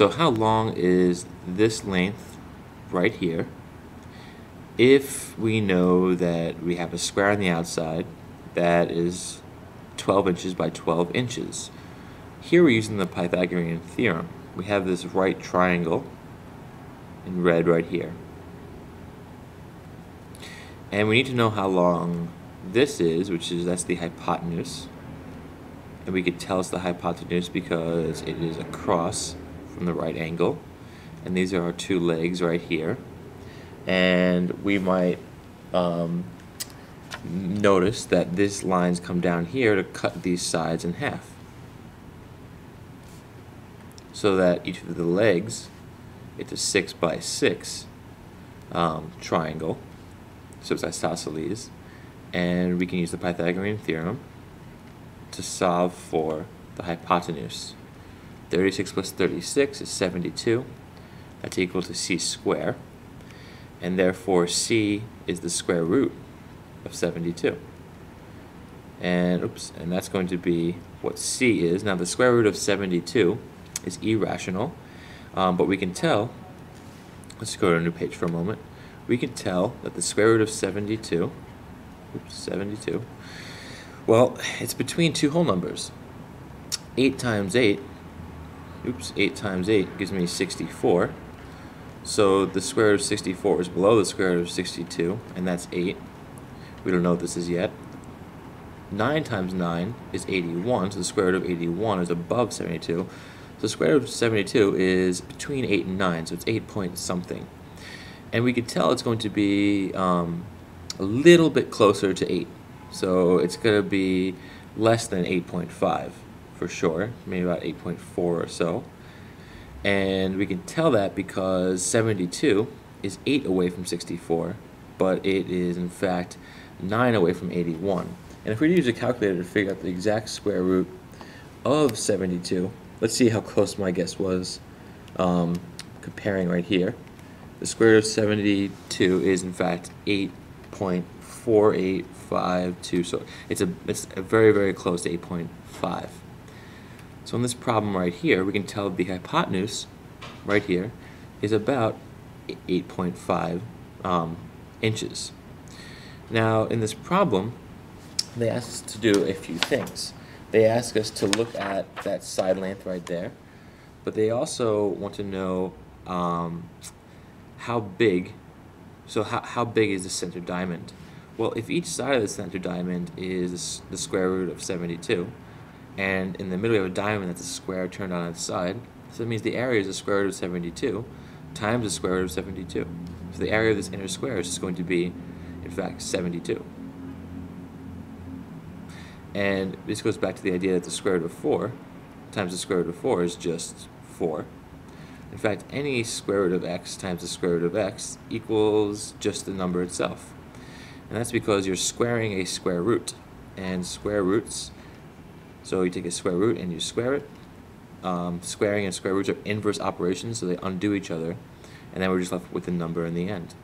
so how long is this length right here if we know that we have a square on the outside that is 12 inches by 12 inches. Here we're using the Pythagorean theorem. We have this right triangle in red right here. And we need to know how long this is, which is, that's the hypotenuse. And we could tell it's the hypotenuse because it is across from the right angle. And these are our two legs right here. And we might um, notice that these lines come down here to cut these sides in half. So that each of the legs, it's a 6 by 6 um, triangle, so it's isosceles, and we can use the Pythagorean theorem to solve for the hypotenuse. 36 plus 36 is 72. That's equal to c squared. And therefore c is the square root of 72. And oops, and that's going to be what c is. Now the square root of 72 is irrational, um, but we can tell, let's go to a new page for a moment, we can tell that the square root of 72, oops, 72, well, it's between two whole numbers. 8 times 8, oops, 8 times 8 gives me 64. So the square root of 64 is below the square root of 62, and that's 8. We don't know what this is yet. 9 times 9 is 81, so the square root of 81 is above 72. So the square root of 72 is between 8 and 9, so it's 8 point something. And we could tell it's going to be um, a little bit closer to 8. So it's going to be less than 8.5 for sure, maybe about 8.4 or so. And we can tell that because 72 is 8 away from 64, but it is in fact 9 away from 81. And if we use a calculator to figure out the exact square root of 72, let's see how close my guess was um, comparing right here. The square root of 72 is in fact 8.4852, so it's a, it's a very, very close to 8.5. So in this problem right here, we can tell the hypotenuse right here is about 8.5 um, inches. Now, in this problem, they ask us to do a few things. They ask us to look at that side length right there, but they also want to know um, how big, so how, how big is the center diamond? Well, if each side of the center diamond is the square root of 72, and in the middle we have a diamond that's a square turned on its side, so that means the area is the square root of 72 times the square root of 72. So the area of this inner square is just going to be in fact 72. And this goes back to the idea that the square root of 4 times the square root of 4 is just 4. In fact, any square root of x times the square root of x equals just the number itself. And that's because you're squaring a square root. And square roots, so you take a square root and you square it. Um, squaring and square roots are inverse operations, so they undo each other. And then we're just left with the number in the end.